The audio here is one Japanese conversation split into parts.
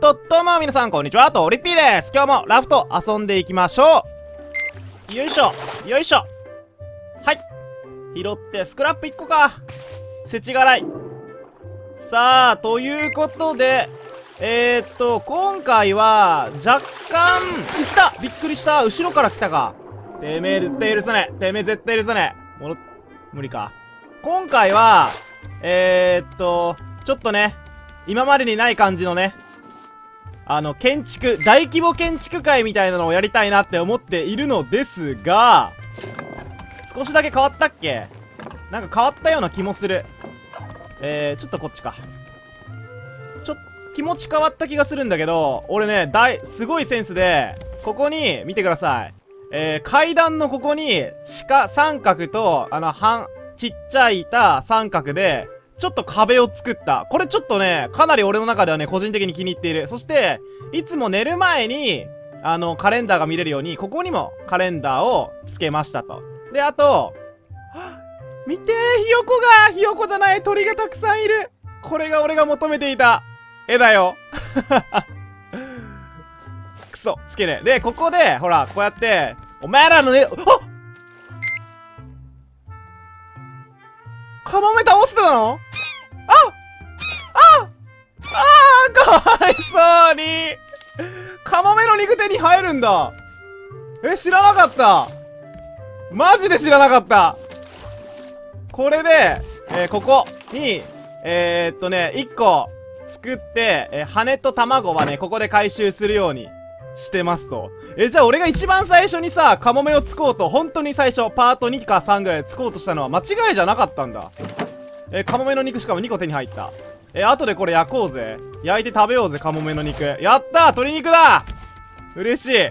とどうも皆さんこんにちは、とりっぴーです。今日もラフト遊んでいきましょう。よいしょ、よいしょ。はい。拾ってスクラップ1個か。せちがらい。さあ、ということで、えー、っと、今回は、若干、いったびっくりした後ろから来たか。てめえ絶対許さねえ。てめえ絶対許さねえ。もの、無理か。今回は、えー、っと、ちょっとね、今までにない感じのね、あの、建築、大規模建築会みたいなのをやりたいなって思っているのですが、少しだけ変わったっけ？なんか変わったような気もする。えー、ちょっとこっちか。ちょ、気持ち変わった気がするんだけど、俺ね、大、すごいセンスで、ここに、見てください。えー、階段のここに、鹿、三角と、あの、半、ちっちゃい板、三角で、ちょっと壁を作った。これちょっとね、かなり俺の中ではね、個人的に気に入っている。そして、いつも寝る前に、あの、カレンダーが見れるように、ここにもカレンダーをつけましたと。で、あと、見てー、ひよこがひよこじゃない鳥がたくさんいるこれが俺が求めていた絵だよ くそ、つけねえで、ここで、ほら、こうやって、お前らのね、あっカモメ倒してたの？あああかわいそうにカモメの肉手に入るんだえ、知らなかったマジで知らなかったこれで、えー、ここに、えー、っとね、1個作って、えー、羽と卵はね、ここで回収するようにしてますと。え、じゃあ俺が一番最初にさ、カモメをつこうと、本当に最初、パート2か3ぐらいでつこうとしたのは間違いじゃなかったんだ。え、カモメの肉しかも2個手に入った。え、後でこれ焼こうぜ。焼いて食べようぜ、カモメの肉。やった鶏肉だ嬉しい。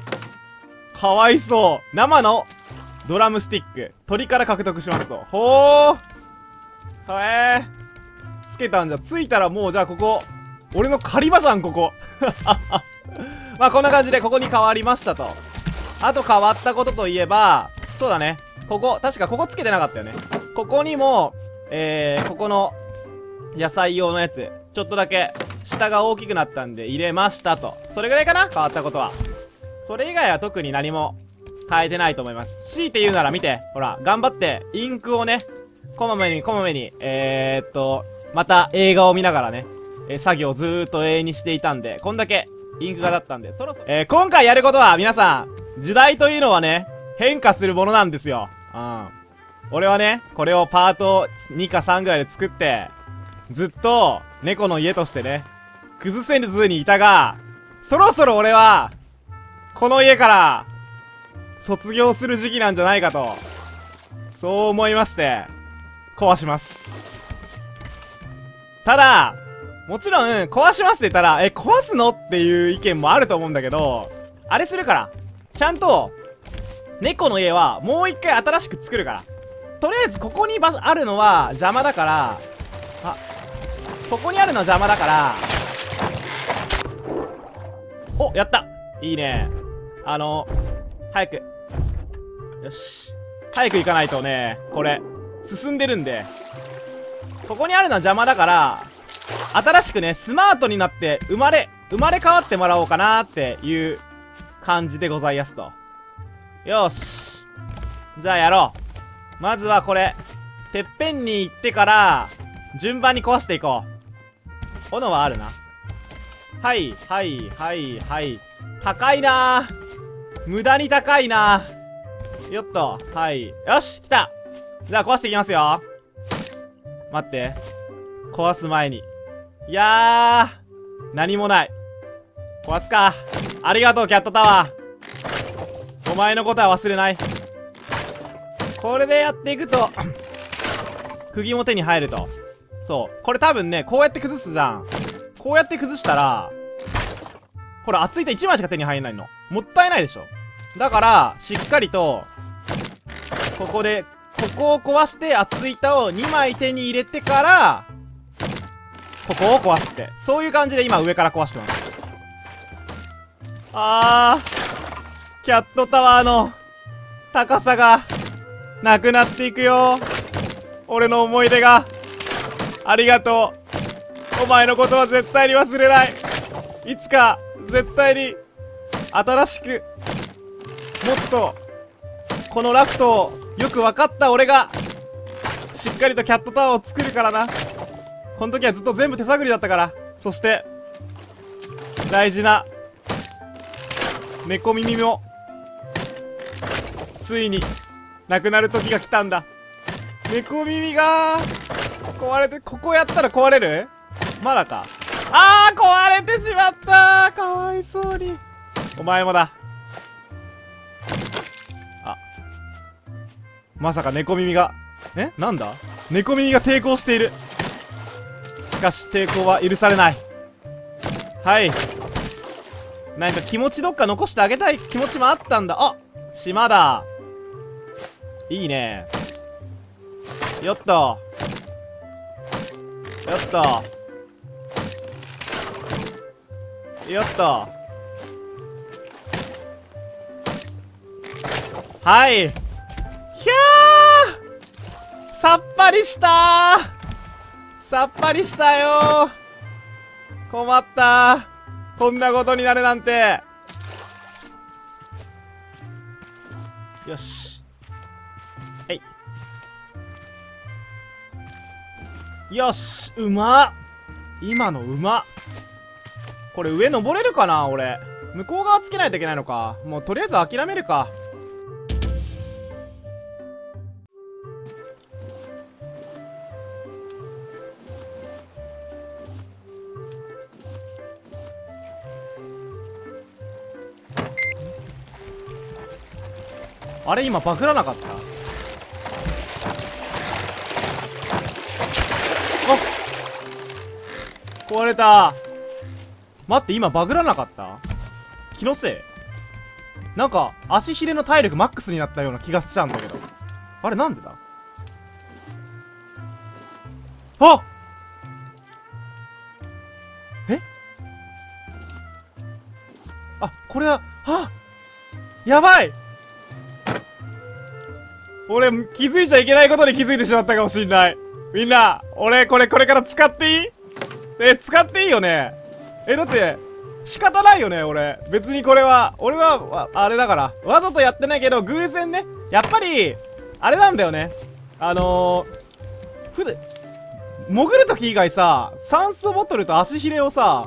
かわいそう。生のドラムスティック。鳥から獲得しますと。ほー。へえー。つけたんじゃ、ついたらもうじゃあここ、俺の狩り場じゃん、ここ。まあこんな感じでここに変わりましたと。あと変わったことといえば、そうだね。ここ、確かここつけてなかったよね。ここにも、えー、ここの野菜用のやつ、ちょっとだけ下が大きくなったんで入れましたと。それぐらいかな？変わったことは。それ以外は特に何も変えてないと思います。強いて言うなら見て、ほら、頑張ってインクをね、こまめにこまめに、えー、っと、また映画を見ながらね、えー、作業をずーっと永遠にしていたんで、こんだけインク画だったんで、そろそろ、えー、今回やることは、皆さん、時代というのはね、変化するものなんですよ。うん。俺はね、これをパート2か3ぐらいで作って、ずっと、猫の家としてね、崩せずにいたが、そろそろ俺は、この家から、卒業する時期なんじゃないかと、そう思いまして、壊します。ただ、もちろん、壊しますって言ったら、え、壊すのっていう意見もあると思うんだけど、あれするから。ちゃんと、猫の家はもう一回新しく作るから。とりあえずここに場所あるのは邪魔だから、あ、ここにあるのは邪魔だから、お、やったいいね。あの、早く。よし。早く行かないとね、これ、進んでるんで。ここにあるのは邪魔だから、新しくね、スマートになって生まれ、生まれ変わってもらおうかなっていう感じでございますと。よし。じゃあやろう。まずはこれ、てっぺんに行ってから、順番に壊していこう。斧はあるな。はい、はい、はい、はい。高いな無駄に高いなよっと。はい。よし来たじゃあ壊していきますよ。待って。壊す前に。いやー、何もない。壊すか。ありがとう、キャットタワー。お前のことは忘れない。これでやっていくと 釘も手に入ると。そう。これ多分ね、こうやって崩すじゃん。こうやって崩したら、ほら、熱い板1枚しか手に入らないの。もったいないでしょ。だから、しっかりと、ここで、ここを壊して熱い板を2枚手に入れてから、ここを壊すって。そういう感じで今上から壊してます。あー。キャットタワーの高さがなくなっていくよ。俺の思い出が。ありがとう。お前のことは絶対に忘れない。いつか絶対に新しくもっとこのラフトをよく分かった俺がしっかりとキャットタワーを作るからなこの時はずっと全部手探りだったからそして大事な猫耳もついになくなる時が来たんだ。猫耳が壊れてここやったら壊れる？まだか。あー壊れてしまった。かわいそうに。お前もだ。あ。まさか猫耳が。え？なんだ？猫耳が抵抗している。しかし抵抗は許されない。はい。なんか気持ちどっか残してあげたい気持ちもあったんだ。あ島だ。いいね。よっと。よっと。よっと。はい。ひゃー。さっぱりした。さっぱりしたよ。困った。こんなことになるなんて。よし。よしうま今のうまこれ上登れるかな俺。向こう側つけないといけないのか。もうとりあえず諦めるか。あれ今バグらなかった？壊れた。待って今バグらなかった？気のせい？なんか足ひれの体力マックスになったような気がしちゃうんだけど。あれなんでだ？あえ？あこれはあやばい！俺気づいちゃいけないことに気づいてしまったかもしんない。みんな俺これこれから使っていい？え使っていいよね。えだって仕方ないよね俺。別にこれは。俺はあれだから。わざとやってないけど偶然ね。やっぱりあれなんだよね。あのー、ふで潜るとき以外さ酸素ボトルと足ひれをさ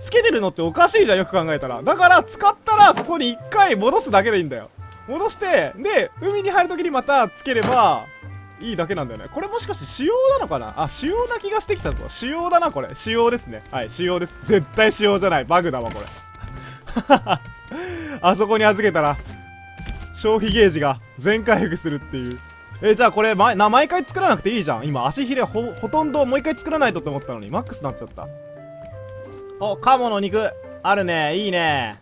つけてるのっておかしいじゃんよく考えたら。だから使ったらここに1回戻すだけでいいんだよ。戻してで海に入るときにまたつければいいだけなんだよね。これもしかして仕様なのかな？あ仕様な気がしてきたぞ。仕様だなこれ。仕様ですね。はい仕様です。絶対仕様じゃない。バグだわこれ。あそこに預けたら消費ゲージが全回復するっていう。えじゃあこれ、ま、な毎回作らなくていいじゃん。今足ひれほとんどもう一回作らないとって思ったのに。マックスになっちゃった。おカモの肉。あるね。いいね。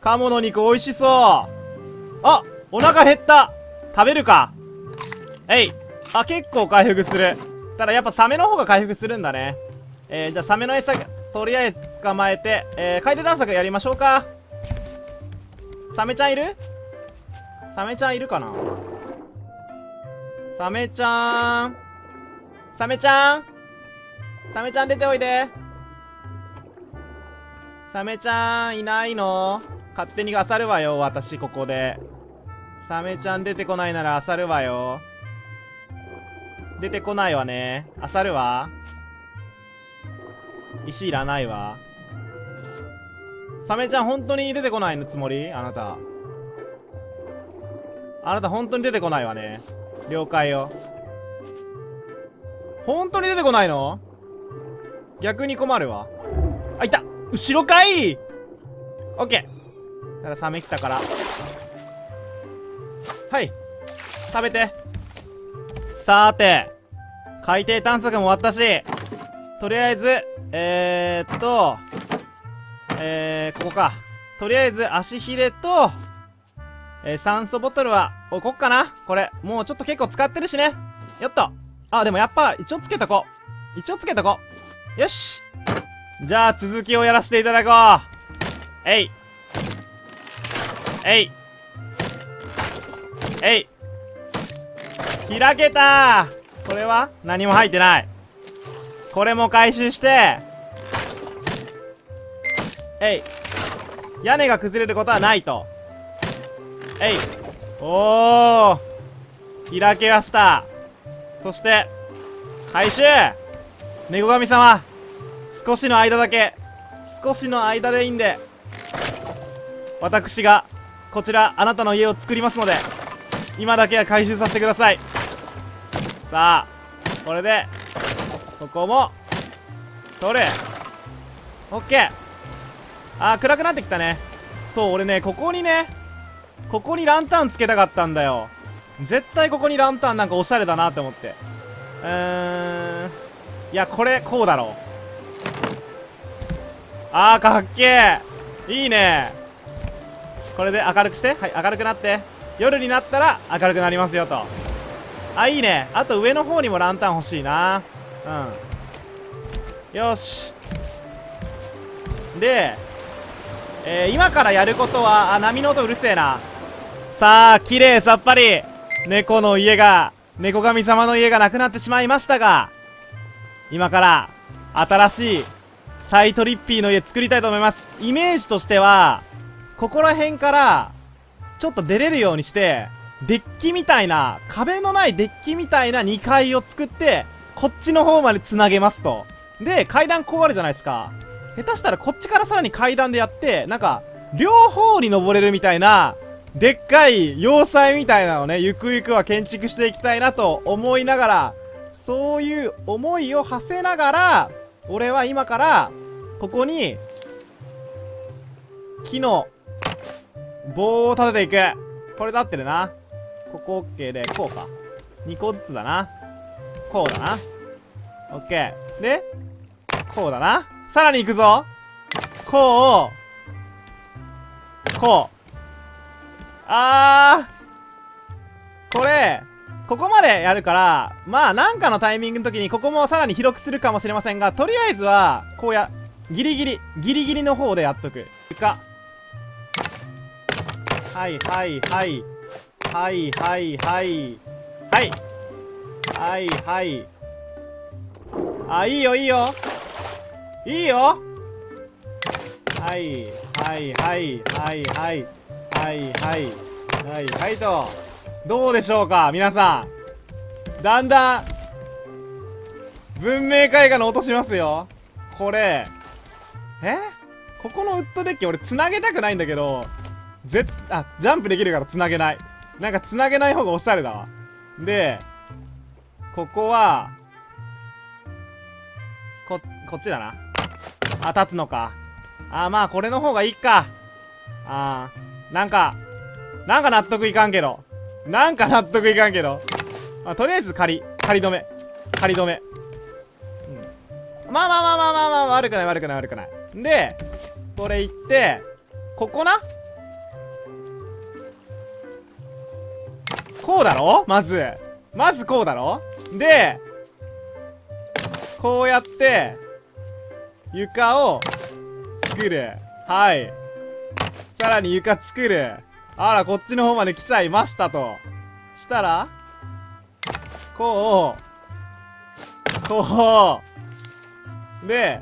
カモの肉美味しそう。あお腹減った。食べるか。えいあ、結構回復する。ただやっぱサメの方が回復するんだね。えー、じゃあサメの餌、とりあえず捕まえて、えー、海底探索やりましょうか。サメちゃんいる？サメちゃんいるかな？サメちゃん。サメちゃんサメちゃん出ておいで。サメちゃんいないの？勝手に漁るわよ、私ここで。サメちゃん出てこないなら漁るわよ。出てこないわね。あさるわ。石いらないわ。サメちゃん本当に出てこないのつもり？あなた。あなた本当に出てこないわね。了解よ。本当に出てこないの？逆に困るわ。あ、いた後ろかいオッケー。だからサメ来たから。はい。食べて。さーて、海底探索も終わったし、とりあえず、えー、っと、えー、ここか。とりあえず足ひれと、えー、酸素ボトルは置こっかなこれ、もうちょっと結構使ってるしね。よっと。あ、でもやっぱ、一応つけとこう。一応つけとこう。よし。じゃあ、続きをやらせていただこう。えい。えい。えい。開けた。これは？何も入ってない。これも回収して。えい。屋根が崩れることはないと。えい。おー。開けました。そして回収。猫神様。少しの間だけ。少しの間でいいんで。私がこちらあなたの家を作りますので今だけは回収させてください。さあこれでここも取るオッケー。あー暗くなってきたね。そう俺ねここにねここにランタンつけたかったんだよ。絶対ここにランタンなんかおしゃれだなって思って。うーん。いやこれこうだろう。あーかっけえいいね。これで明るくして。はい明るくなって。夜になったら明るくなりますよと。あいいね。あと上の方にもランタン欲しいな。うん。よし。で、えー、今からやることはあ波の音うるせえな。さあ綺麗さっぱり。猫の家が猫神様の家がなくなってしまいましたが今から新しいサイトリッピーの家作りたいと思います。イメージとしてはここら辺からちょっと出れるようにして、デッキみたいな、壁のないデッキみたいな2階を作って、こっちの方まで繋げますと。で、階段こうあるじゃないですか。下手したらこっちからさらに階段でやって、なんか、両方に登れるみたいな、でっかい要塞みたいなのね、ゆくゆくは建築していきたいなと思いながら、そういう思いを馳せながら、俺は今から、ここに、木の棒を立てていく。これで合ってるな。ここ OK で、こうか。2個ずつだな。こうだな。OK。で、こうだな。さらに行くぞ。こう、こう。あー。これ、ここまでやるから、まあなんかのタイミングの時にここもさらに広くするかもしれませんが、とりあえずは、こうや、ギリギリ、ギリギリの方でやっとく。か。はいはいはいはいはいはい。はい。はいはい。あいいよいいよ。いいよ。はいはいはいはいはい。はいはいはいはいと。どうでしょうか皆さん。だんだん文明絵画の音しますよ。これ。え？ここのウッドデッキ俺繋げたくないんだけど。ぜあ、ジャンプできるから繋げない。なんか繋げない方がおしゃれだわ。で、ここは、こ、こっちだな。あ、立つのか。あ、まあこれの方がいいか。あー、なんか、なんか納得いかんけど。なんか納得いかんけど。まあ、とりあえず仮、仮止め。仮止め。うん。まあまあまあまあまあまあ、悪くない悪くない悪くない。で、これいって、ここな？こうだろ？まず。まずこうだろ？で、こうやって、床を作る。はい。さらに床作る。あら、こっちの方まで来ちゃいましたと。したら、こう、こう、で、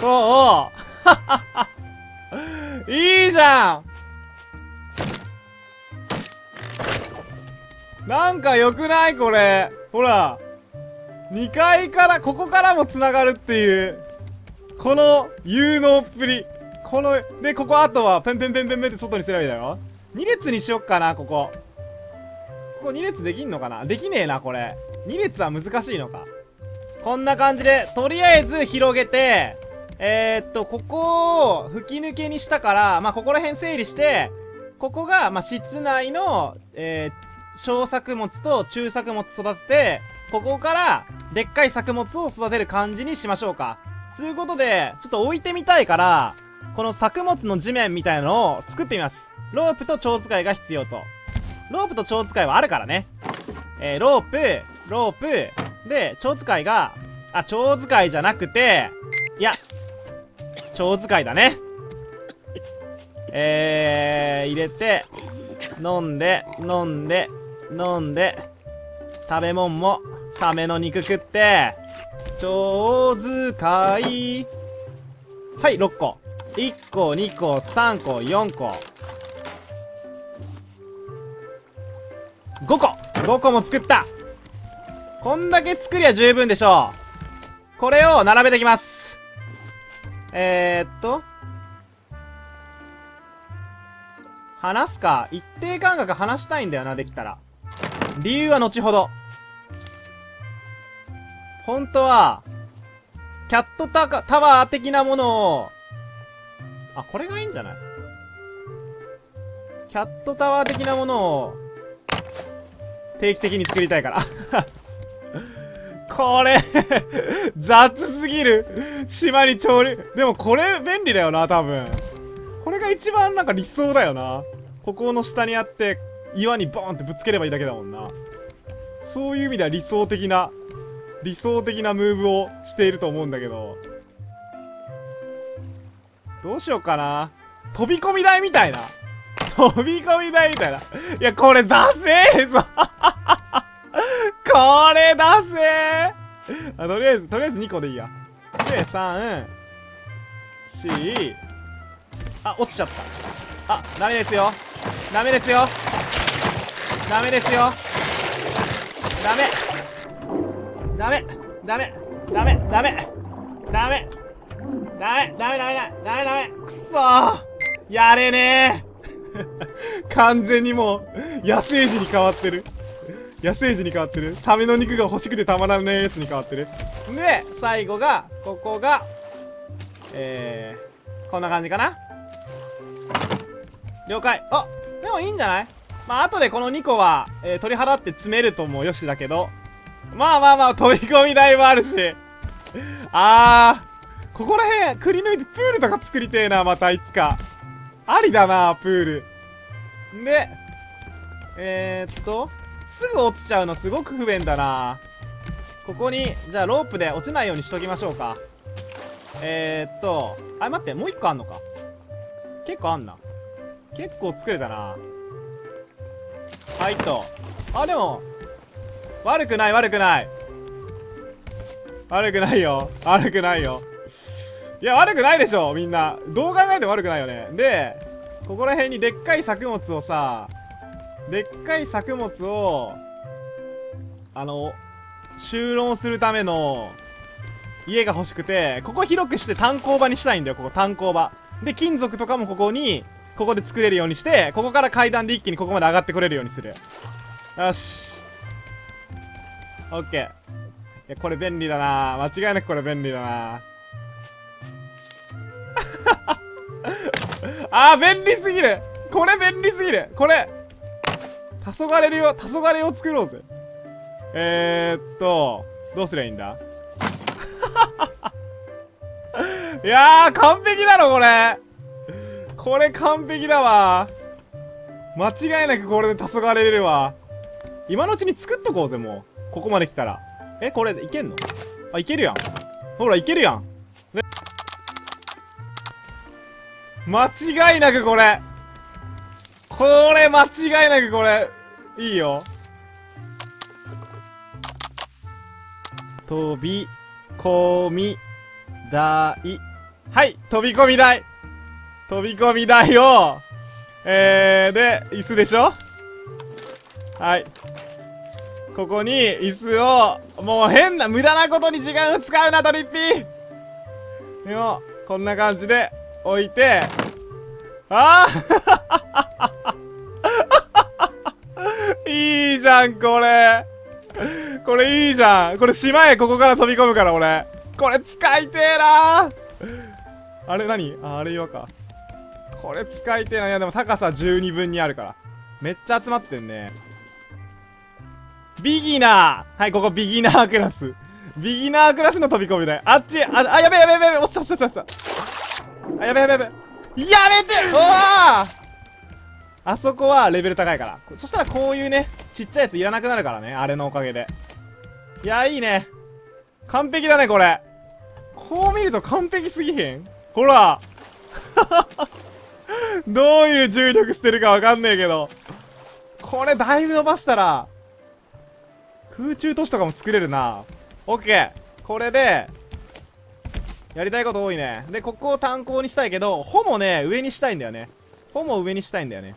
こう、いいじゃんなんか良くないこれ。ほら。2階から、ここからも繋がるっていう。この有能っぷり。この、で、ここあとは、ペンペンペンペンペンって外にすればいいだろ ?2 列にしよっかな、ここ。ここ2列できんのかな？できねえな、これ。2列は難しいのか。こんな感じで、とりあえず広げて、えー、っと、ここを吹き抜けにしたから、まあ、ここら辺整理して、ここが、まあ、室内の、えー、小作物と中作物育てて、ここからでっかい作物を育てる感じにしましょうか。つうことで、ちょっと置いてみたいから、この作物の地面みたいなのを作ってみます。ロープと蝶使いが必要と。ロープと蝶使いはあるからね。えー、ロープ、ロープ、で、蝶使いが、あ、蝶使いじゃなくて、いや、蝶使いだね。えー、入れて、飲んで、飲んで、飲んで、食べ物もサメの肉食って、超使い。はい6個。1個2個3個4個。5個。5個も作った。こんだけ作りゃ十分でしょう。これを並べていきます。えー、っと。話すか？一定間隔話したいんだよなできたら。理由は後ほど。本当はキャットタカタワー的なものをあこれがいいんじゃない？キャットタワー的なものを定期的に作りたいから。これ雑すぎる。島に調理。でもこれ便利だよな多分。これが一番なんか理想だよな。ここの下にあって岩にボーンってぶつければいいだけだもんな。そういう意味では理想的な理想的なムーブをしていると思うんだけど。どうしようかな。飛び込み台みたいな。飛び込み台みたいな。いやこれダセえぞ。これダセえあとりあえずとりあえず2個でいいや。で3 4あ落ちちゃった。あダメですよ。ダメですよ。ダメですよ。ダメ。ダメ。ダメ。ダメ。ダメ。ダメ。ダメ。ダメ。ダメ。ダメ。ダメ。ダメくそ。やれね。え 完全にもう野生児に変わってる。野生児に変わってる。サメの肉が欲しくてたまらないやつに変わってる。で最後がここがえー、こんな感じかな。了解。あでもいいんじゃない？まあ後でこの2個は、えー、取り払って詰めるともよしだけど。まあまあまあ飛び込み台もあるし。あーここら辺くり抜いてプールとか作りてえなまたいつか。ありだなプール。でえー、っとすぐ落ちちゃうのすごく不便だな。ここにじゃあロープで落ちないようにしときましょうか。えー、っとあ待ってもう一個あんのか。結構あんな。結構作れたな。はいと。あでも悪くない悪くない。悪くないよ。悪くないよ。いや悪くないでしょみんな。どう考えても悪くないよね。でここら辺にでっかい作物をさでっかい作物をあの収納するための家が欲しくてここ広くして炭鉱場にしたいんだよここ炭鉱場。で金属とかもここにここで作れるようにしてここから階段で一気にここまで上がってこれるようにする。よし。オッケー。いやこれ便利だな。間違いなくこれ便利だな。あー便利すぎる。これ便利すぎる。これ黄昏よ黄昏を作ろうぜ。えー、っとどうすりゃいいんだ？いやー完璧だろこれ。これ完璧だわ。間違いなくこれで黄昏れるわ。今のうちに作っとこうぜもう。ここまで来たら。えこれいけんの？あいけるやん。ほらいけるやん、ね、間違いなくこれ。これ間違いなくこれ。いいよ。飛び込み台。はい飛び込み台。飛び込み台をえー、で椅子でしょ？はい。ここに椅子をもう変な無駄なことに時間を使うなトリッピー。でもこんな感じで置いて。ああ いいじゃんこれ。これいいじゃん。これ島へここから飛び込むから俺。これ使いてえなあれ何？ああれ岩か。これ使いてえな。いやでも高さ12分にあるから。めっちゃ集まってんね。ビギナー。はいここビギナークラス。ビギナークラスの飛び込みだよ。あっちああやべやべやべやべ落ちた落ちた落ちた。あやべやべやべやめてうわあそこはレベル高いから。そしたらこういうねちっちゃいやついらなくなるからねあれのおかげで。いやいいね。完璧だねこれ。こう見ると完璧すぎへん？ほら。どういう重力してるかわかんねえけど。これだいぶ伸ばしたら空中都市とかも作れるな。オッケー。これでやりたいこと多いね。でここを炭鉱にしたいけどほもね上にしたいんだよね。ほも上にしたいんだよね。